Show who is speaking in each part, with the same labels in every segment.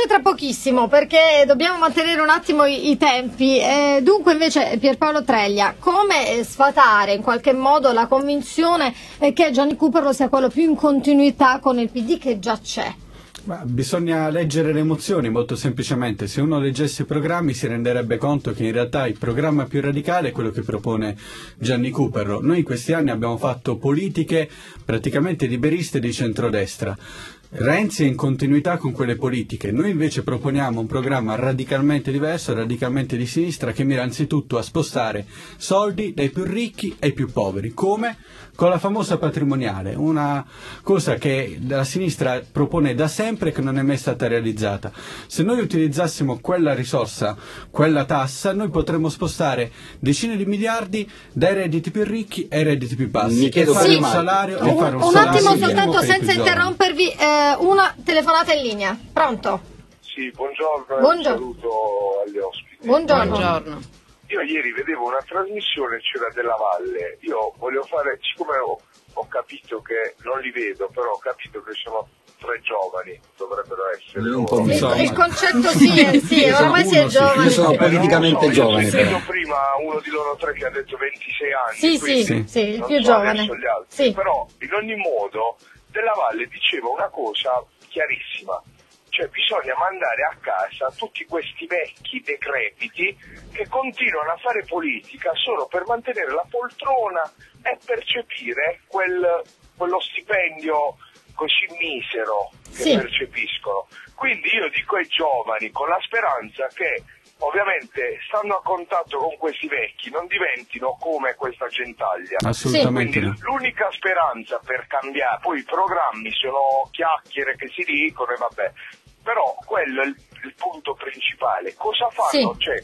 Speaker 1: rieccoci tra pochissimo perché dobbiamo mantenere un attimo i, i tempi. Eh, dunque invece Pierpaolo Treglia, come sfatare in qualche modo la convinzione eh, che Gianni Cooperlo sia quello più in continuità con il PD che già c'è?
Speaker 2: Ma bisogna leggere le emozioni molto semplicemente. Se uno leggesse i programmi si renderebbe conto che in realtà il programma più radicale è quello che propone Gianni Cooperlo. Noi in questi anni abbiamo fatto politiche praticamente liberiste di centrodestra. Renzi è in continuità con quelle politiche, noi invece proponiamo un programma radicalmente diverso, radicalmente di sinistra, che mira anzitutto a spostare soldi dai più ricchi ai più poveri. Come? Con la famosa patrimoniale, una cosa che la sinistra propone da sempre e che non è mai stata realizzata. Se noi utilizzassimo quella risorsa, quella tassa, noi potremmo spostare decine di miliardi dai redditi più ricchi ai redditi più bassi.
Speaker 3: Mi chiedo
Speaker 2: e fare
Speaker 1: Sì.
Speaker 2: un salario e
Speaker 1: Un,
Speaker 2: fare un,
Speaker 1: un
Speaker 2: salario
Speaker 1: attimo
Speaker 2: minimo
Speaker 1: soltanto senza interrompervi, eh, una telefonata in linea. Pronto?
Speaker 4: Sì, buongiorno e
Speaker 1: Buongiorno.
Speaker 4: un saluto agli ospiti.
Speaker 1: Buongiorno.
Speaker 5: Buongiorno.
Speaker 4: Io ieri vedevo una trasmissione, c'era della Valle, io voglio fare, siccome ho, ho capito che, non li vedo, però ho capito che sono tre giovani, dovrebbero essere.
Speaker 1: Il, il concetto sì, eh, sì,
Speaker 2: Io
Speaker 1: oramai si è giovani.
Speaker 3: Io sono
Speaker 4: Eh,
Speaker 3: politicamente
Speaker 4: non lo so,
Speaker 3: giovane,
Speaker 4: Io ho sentito
Speaker 3: però.
Speaker 4: prima uno di loro tre che ha detto 26 anni.
Speaker 1: Sì,
Speaker 4: quindi
Speaker 1: sì, sì, il più
Speaker 4: so
Speaker 1: giovane.
Speaker 4: adesso gli altri.
Speaker 1: Sì.
Speaker 4: Però in ogni modo Della Valle diceva una cosa chiarissima. Cioè bisogna mandare a casa tutti questi vecchi decrepiti che continuano a fare politica solo per mantenere la poltrona e percepire quel- quello stipendio così misero che
Speaker 1: Sì.
Speaker 4: percepiscono. Quindi io dico ai giovani con la speranza che ovviamente stando a contatto con questi vecchi non diventino come questa gentaglia.
Speaker 2: Assolutamente
Speaker 4: Quindi l'unica speranza per cambiare, poi i programmi sono chiacchiere che si dicono e vabbè, però quello è il, il punto principale. Cosa fanno?
Speaker 1: Sì.
Speaker 4: Cioè,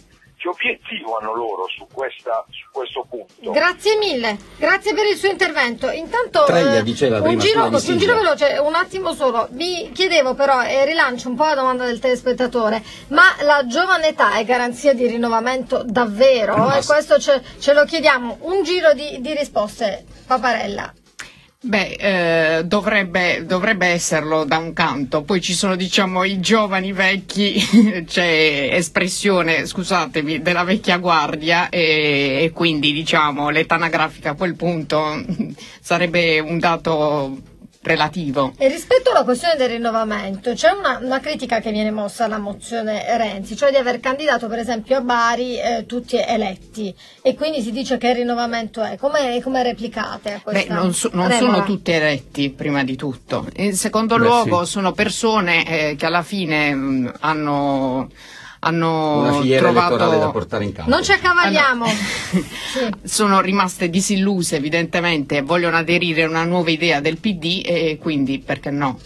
Speaker 4: che obiettivo hanno loro su, questa, su questo punto?
Speaker 1: Grazie mille, grazie per il suo intervento. Intanto
Speaker 3: Treglia
Speaker 1: eh,
Speaker 3: diceva
Speaker 1: un,
Speaker 3: prima
Speaker 1: giro, un giro veloce, un attimo solo. Vi chiedevo però, e rilancio un po' la domanda del telespettatore, ma la giovane età è garanzia di rinnovamento davvero? E questo ce, ce lo chiediamo. Un giro di, di risposte, Paparella.
Speaker 5: Beh, eh, dovrebbe, dovrebbe esserlo da un canto, poi ci sono diciamo i giovani vecchi, c'è espressione, scusatemi, della vecchia guardia e, e quindi diciamo l'età anagrafica a quel punto sarebbe un dato relativo.
Speaker 1: E rispetto alla questione del rinnovamento, c'è una, una critica che viene mossa alla mozione Renzi, cioè di aver candidato per esempio a Bari eh, tutti eletti e quindi si dice che il rinnovamento è. Come, come replicate a
Speaker 5: Beh,
Speaker 1: questa
Speaker 5: non, so- non sono tutti eletti, prima di tutto. In secondo
Speaker 2: Beh,
Speaker 5: luogo,
Speaker 2: sì.
Speaker 5: sono persone eh, che alla fine mh, hanno, hanno
Speaker 3: Una filiera
Speaker 5: trovato...
Speaker 3: elettorale da portare in campo.
Speaker 1: Non ci accavagliamo.
Speaker 5: Ah,
Speaker 1: Sì.
Speaker 5: sono rimaste disilluse evidentemente, vogliono aderire a una nuova idea del PD e quindi perché no?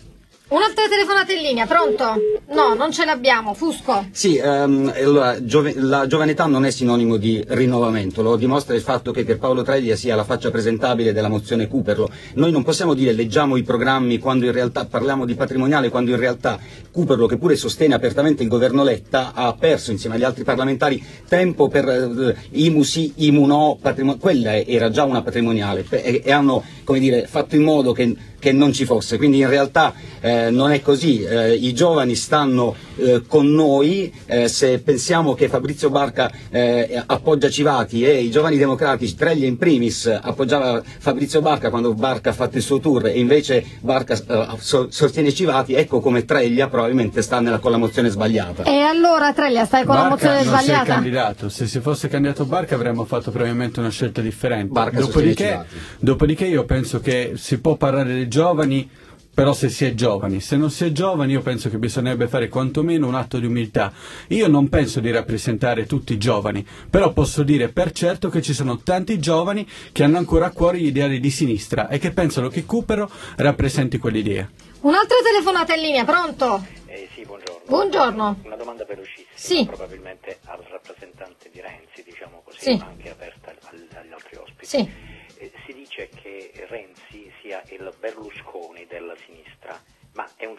Speaker 1: Un'altra telefonata in linea, pronto? No, non ce l'abbiamo. Fusco.
Speaker 3: Sì, ehm, allora, giove- la giovanetà non è sinonimo di rinnovamento, lo dimostra il fatto che Pierpaolo Treglia sia la faccia presentabile della mozione Cooperlo. Noi non possiamo dire leggiamo i programmi quando in realtà parliamo di patrimoniale, quando in realtà Cooperlo, che pure sostiene apertamente il governo Letta, ha perso insieme agli altri parlamentari tempo per eh, IMU sì, IMU no, quella era già una patrimoniale e, e hanno dire, fatto in modo che, che non ci fosse. Quindi in realtà eh, non è così, eh, i giovani stanno eh, con noi, eh, se pensiamo che Fabrizio Barca eh, appoggia Civati e i giovani democratici, Treglia in primis, appoggiava Fabrizio Barca quando Barca ha fatto il suo tour e invece Barca eh, so- sostiene Civati, ecco come Treglia probabilmente sta nella, con la mozione sbagliata.
Speaker 1: E allora Treglia, stai con la
Speaker 2: Barca
Speaker 1: mozione
Speaker 2: non si è
Speaker 1: sbagliata?
Speaker 2: candidato. Se si fosse candidato Barca avremmo fatto probabilmente una scelta differente.
Speaker 3: Barca
Speaker 2: dopodiché,
Speaker 3: sostiene Civati.
Speaker 2: dopodiché io penso che si può parlare dei giovani, però se si è giovani. Se non si è giovani io penso che bisognerebbe fare quantomeno un atto di umiltà. Io non penso di rappresentare tutti i giovani, però posso dire per certo che ci sono tanti giovani che hanno ancora a cuore gli ideali di sinistra e che pensano che Cupero rappresenti quell'idea.
Speaker 1: Un'altra telefonata in linea, pronto?
Speaker 6: Eh, sì, buongiorno.
Speaker 1: Buongiorno.
Speaker 6: Una domanda velocissima,
Speaker 1: Sì.
Speaker 6: probabilmente al rappresentante di Renzi, diciamo così,
Speaker 1: Sì.
Speaker 6: ma anche aperta agli altri ospiti.
Speaker 1: Sì.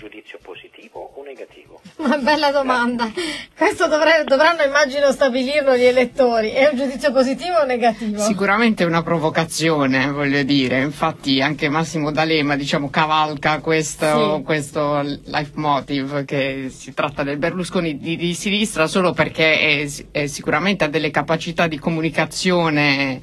Speaker 6: Giudizio positivo o negativo?
Speaker 1: Una bella domanda. Questo dovre- dovranno, immagino, stabilirlo gli elettori. È un giudizio positivo o negativo?
Speaker 5: Sicuramente è una provocazione, voglio dire. Infatti anche Massimo D'Alema, diciamo, cavalca questo,
Speaker 1: Sì.
Speaker 5: questo life motive che si tratta del Berlusconi di, di sinistra solo perché è, è sicuramente ha delle capacità di comunicazione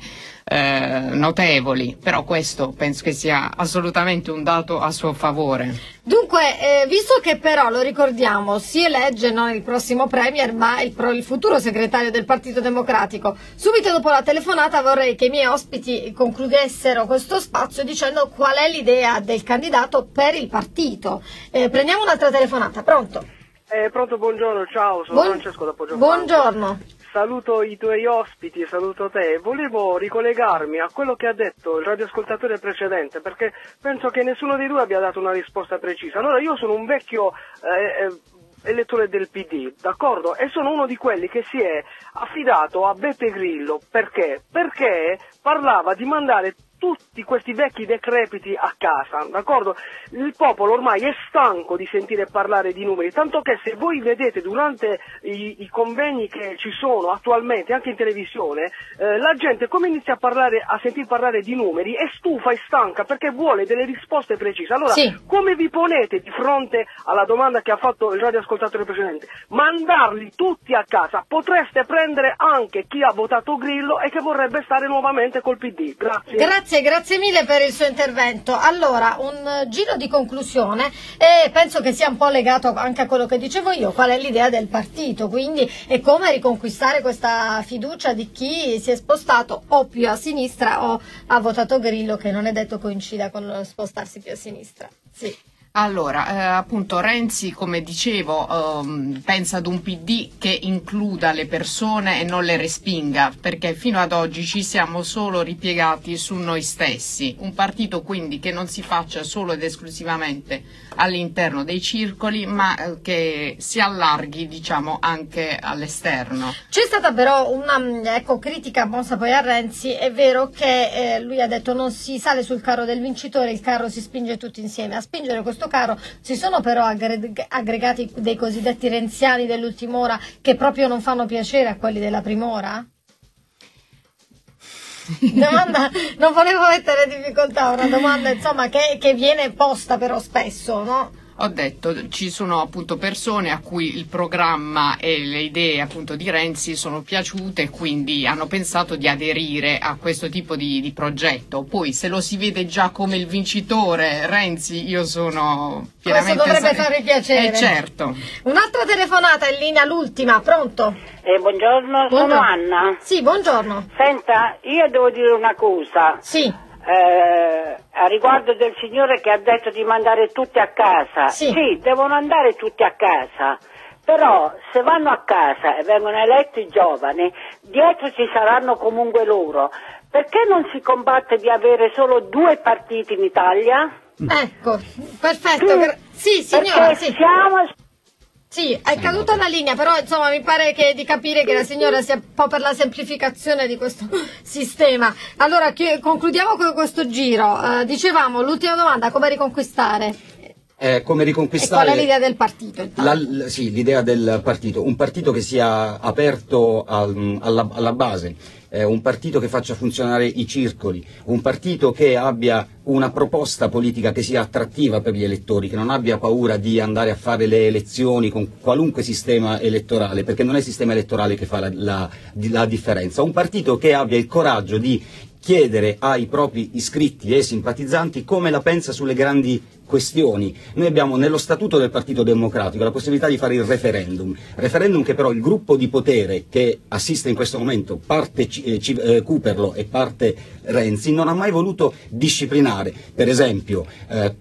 Speaker 5: eh, notevoli, però questo penso che sia assolutamente un dato a suo favore.
Speaker 1: Dunque, eh, visto che però, lo ricordiamo, si elegge non il prossimo Premier, ma il, pro- il futuro segretario del Partito Democratico, subito dopo la telefonata vorrei che i miei ospiti concludessero questo spazio dicendo qual è l'idea del candidato per il partito. Eh, prendiamo un'altra telefonata, pronto?
Speaker 7: Eh, pronto, buongiorno, ciao, sono
Speaker 1: Buon-
Speaker 7: Francesco da Poggio
Speaker 1: Buongiorno.
Speaker 7: Saluto i tuoi ospiti, saluto te. Volevo ricollegarmi a quello che ha detto il radioascoltatore precedente, perché penso che nessuno dei due abbia dato una risposta precisa. Allora, io sono un vecchio eh, eh, elettore del PD, d'accordo? E sono uno di quelli che si è affidato a Beppe Grillo, perché? Perché parlava di mandare tutti questi vecchi decrepiti a casa, d'accordo? Il popolo ormai è stanco di sentire parlare di numeri, tanto che se voi vedete durante i, i convegni che ci sono attualmente, anche in televisione, eh, la gente come inizia a parlare, a sentir parlare di numeri, è stufa e stanca perché vuole delle risposte precise. Allora,
Speaker 1: Sì.
Speaker 7: come vi ponete di fronte alla domanda che ha fatto il radioascoltatore precedente? Mandarli tutti a casa, potreste prendere anche chi ha votato Grillo e che vorrebbe stare nuovamente col PD. Grazie.
Speaker 1: Grazie, grazie mille per il suo intervento. Allora, un eh, giro di conclusione e penso che sia un po' legato anche a quello che dicevo io, qual è l'idea del partito, quindi e come riconquistare questa fiducia di chi si è spostato o più a sinistra o ha votato Grillo, che non è detto coincida con spostarsi più a sinistra. Sì.
Speaker 5: Allora, eh, appunto Renzi, come dicevo, ehm, pensa ad un PD che includa le persone e non le respinga, perché fino ad oggi ci siamo solo ripiegati su noi stessi. Un partito quindi che non si faccia solo ed esclusivamente all'interno dei circoli, ma eh, che si allarghi, diciamo, anche all'esterno.
Speaker 1: C'è stata però una mh, ecco, critica mossa poi a Renzi, è vero che eh, lui ha detto non si sale sul carro del vincitore, il carro si spinge tutti insieme. A spingere questo carro si sono però aggre- aggregati dei cosiddetti renziani dell'ultima ora che proprio non fanno piacere a quelli della prima ora? Domanda, non volevo mettere in difficoltà, una domanda insomma che, che viene posta però spesso, no?
Speaker 5: Ho detto, ci sono appunto persone a cui il programma e le idee appunto di Renzi sono piaciute e quindi hanno pensato di aderire a questo tipo di, di progetto. Poi se lo si vede già come il vincitore Renzi, io sono pienamente...
Speaker 1: dovrebbe farvi piacere.
Speaker 5: Eh certo.
Speaker 1: Un'altra telefonata in linea, l'ultima, pronto?
Speaker 8: Eh, buongiorno, sono
Speaker 1: Buongiorno.
Speaker 8: Anna.
Speaker 1: Sì, buongiorno.
Speaker 8: Senta, io devo dire una cosa.
Speaker 1: Sì.
Speaker 8: Eh, a riguardo del signore che ha detto di mandare tutti a casa.
Speaker 1: Sì.
Speaker 8: devono andare tutti a casa. Però se vanno a casa e vengono eletti i giovani, dietro ci saranno comunque loro. Perché non si combatte di avere solo due partiti in Italia?
Speaker 1: Ecco, perfetto.
Speaker 8: Sì.
Speaker 1: Sì, signora,
Speaker 8: Perché
Speaker 1: sì.
Speaker 8: siamo
Speaker 1: Sì, è caduta la linea, però insomma mi pare che di capire che la signora sia un po' per la semplificazione di questo sistema. Allora, chi- concludiamo con questo giro. Eh, dicevamo, l'ultima domanda, come riconquistare?
Speaker 3: Eh, come
Speaker 1: E
Speaker 3: riconquistare
Speaker 1: qual è l'idea del partito?
Speaker 3: La- sì, l'idea del partito, un partito che sia aperto al- alla, alla base, eh, un partito che faccia funzionare i circoli, un partito che abbia una proposta politica che sia attrattiva per gli elettori, che non abbia paura di andare a fare le elezioni con qualunque sistema elettorale, perché non è il sistema elettorale che fa la, la- la differenza, un partito che abbia il coraggio di chiedere ai propri iscritti e simpatizzanti come la pensa sulle grandi questioni. Noi abbiamo nello statuto del Partito Democratico la possibilità di fare il referendum, referendum che però il gruppo di potere che assiste in questo momento, parte C- eh, eh, Cooperlo e parte Renzi, non ha mai voluto disciplinare. Per esempio, eh,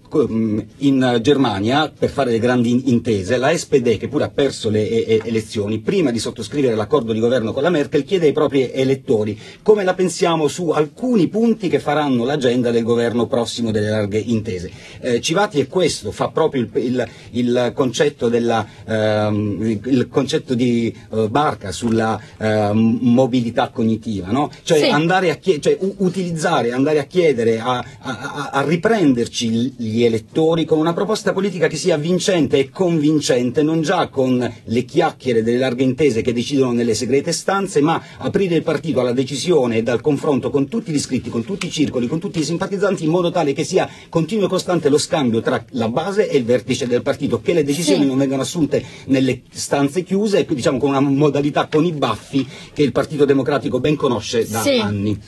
Speaker 3: in Germania, per fare le grandi in- intese, la SPD, che pure ha perso le e- elezioni, prima di sottoscrivere l'accordo di governo con la Merkel, chiede ai propri elettori come la pensiamo su alcuni alcuni punti che faranno l'agenda del governo prossimo delle larghe intese. Eh, Civati è questo, fa proprio il, il, il concetto, della, ehm, il concetto di eh, Barca sulla ehm, mobilità cognitiva, no? cioè,
Speaker 1: Sì.
Speaker 3: andare a chie- cioè, u- utilizzare, andare a chiedere, a, a- a riprenderci gli elettori con una proposta politica che sia vincente e convincente, non già con le chiacchiere delle larghe intese che decidono nelle segrete stanze, ma aprire il partito alla decisione e dal confronto con tutti gli iscritti, con tutti i circoli, con tutti i simpatizzanti, in modo tale che sia continuo e costante lo scambio tra la base e il vertice del partito, che le decisioni
Speaker 1: Sì.
Speaker 3: non vengano assunte nelle stanze chiuse, diciamo con una modalità con i baffi che il Partito Democratico ben conosce da
Speaker 1: Sì.
Speaker 3: anni.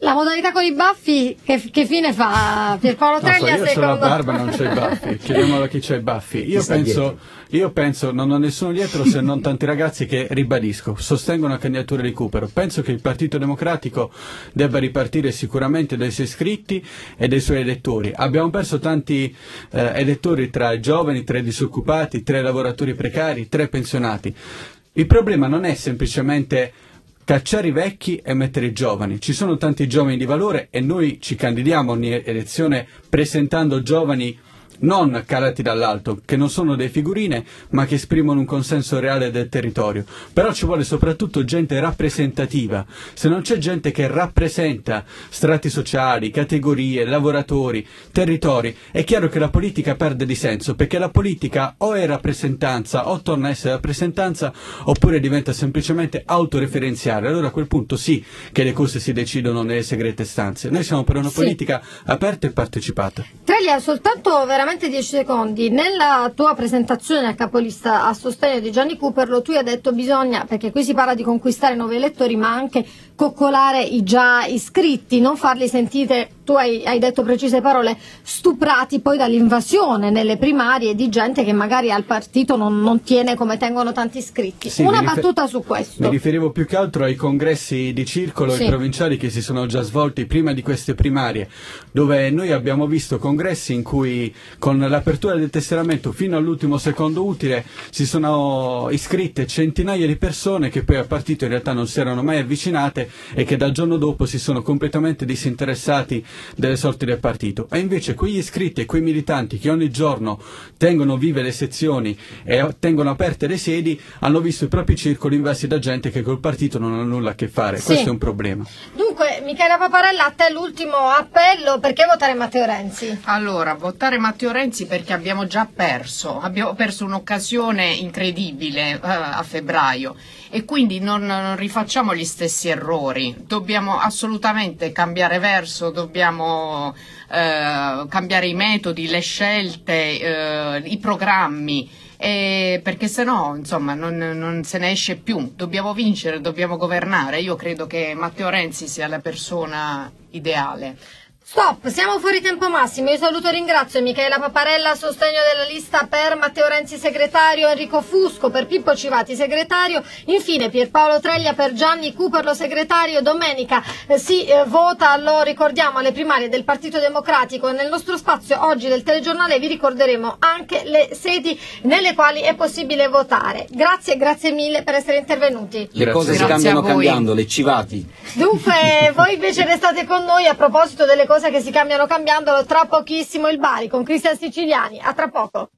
Speaker 1: La modalità con i baffi, che, che fine fa Pierpaolo
Speaker 2: Non so,
Speaker 1: Treglia
Speaker 2: io ho la
Speaker 1: secondo
Speaker 2: barba non c'ho i baffi, chiediamolo a chi c'ha i baffi. Io penso, io penso, non ho nessuno dietro se non tanti ragazzi che, ribadisco, sostengono la candidatura di Recupero. Penso che il Partito Democratico debba ripartire sicuramente dai suoi iscritti e dai suoi elettori. Abbiamo perso tanti eh, elettori tra i giovani, tra i disoccupati, tra i lavoratori precari, tra i pensionati. Il problema non è semplicemente cacciare i vecchi e mettere i giovani. Ci sono tanti giovani di valore e noi ci candidiamo a ogni elezione presentando giovani non calati dall'alto, che non sono dei figurine, ma che esprimono un consenso reale del territorio. Però ci vuole soprattutto gente rappresentativa. Se non c'è gente che rappresenta strati sociali, categorie, lavoratori, territori, è chiaro che la politica perde di senso, perché la politica o è rappresentanza o torna a essere rappresentanza oppure diventa semplicemente autoreferenziale. Allora a quel punto sì che le cose si decidono nelle segrete stanze. Noi siamo per una
Speaker 1: Sì.
Speaker 2: politica aperta e partecipata.
Speaker 1: Treglia, soltanto veramente 10 secondi. Nella tua presentazione a capolista a sostegno di Gianni Cooperlo, tu hai detto bisogna, perché qui si parla di conquistare nuovi elettori, ma anche coccolare i già iscritti, non farli sentire, tu hai, hai detto precise parole, stuprati poi dall'invasione nelle primarie di gente che magari al partito non, non tiene come tengono tanti iscritti.
Speaker 2: Sì,
Speaker 1: Una battuta su questo.
Speaker 2: Mi riferivo più che altro ai congressi di circolo
Speaker 1: Sì.
Speaker 2: e provinciali che si sono già svolti prima di queste primarie, dove noi abbiamo visto congressi in cui con l'apertura del tesseramento fino all'ultimo secondo utile si sono iscritte centinaia di persone che poi al partito in realtà non si erano mai avvicinate e che dal giorno dopo si sono completamente disinteressati delle sorti del partito. E invece quegli iscritti e quei militanti che ogni giorno tengono vive le sezioni e tengono aperte le sedi hanno visto i propri circoli invasi da gente che col partito non ha nulla a che fare.
Speaker 1: Sì.
Speaker 2: Questo è un problema.
Speaker 1: Dunque, Michela Paparella, a te l'ultimo appello, perché votare Matteo Renzi?
Speaker 5: Allora, votare Matteo Renzi perché abbiamo già perso, abbiamo perso un'occasione incredibile eh, a febbraio e quindi non, non rifacciamo gli stessi errori, dobbiamo assolutamente cambiare verso, dobbiamo eh, cambiare i metodi, le scelte, eh, i programmi. Eh, perché se no insomma non, non se ne esce più. Dobbiamo vincere, dobbiamo governare. Io credo che Matteo Renzi sia la persona ideale
Speaker 1: Stop, siamo fuori tempo massimo. Io saluto e ringrazio Michela Paparella a sostegno della lista per Matteo Renzi segretario, Enrico Fusco per Pippo Civati segretario, infine Pierpaolo Treglia per Gianni Cuperlo segretario. Domenica eh, si eh, vota, lo ricordiamo, alle primarie del Partito Democratico. Nel nostro spazio oggi del telegiornale vi ricorderemo anche le sedi nelle quali è possibile votare. Grazie, grazie mille per essere intervenuti.
Speaker 3: Le
Speaker 2: Grazie.
Speaker 3: cose si
Speaker 5: Grazie
Speaker 3: cambiano
Speaker 5: a voi.
Speaker 3: cambiando, le civati.
Speaker 1: Dunque, voi invece restate con noi a proposito delle cose che si cambiano cambiandolo tra pochissimo il Bari con Cristian Siciliani. A tra poco.